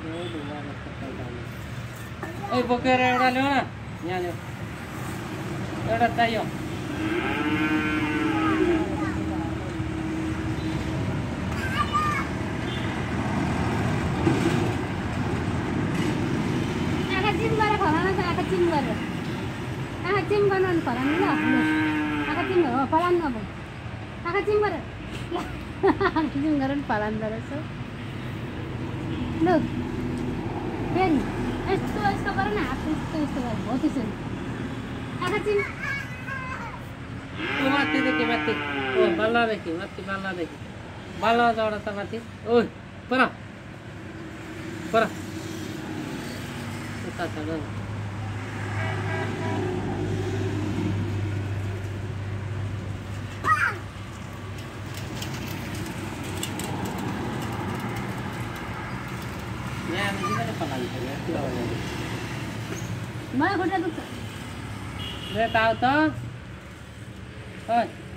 Aku cimbaran, palan darah so. look very इसको इसका करो ना आप इसको इसका करो बहुत ही सुंदर अगर चिन ओ माती देखी माती ओ बाला देखी माती बाला देखी बाला जोड़ा था तो, माती ओ परा परा उतार चलो मलाई खुट्टा दुख्छ ल त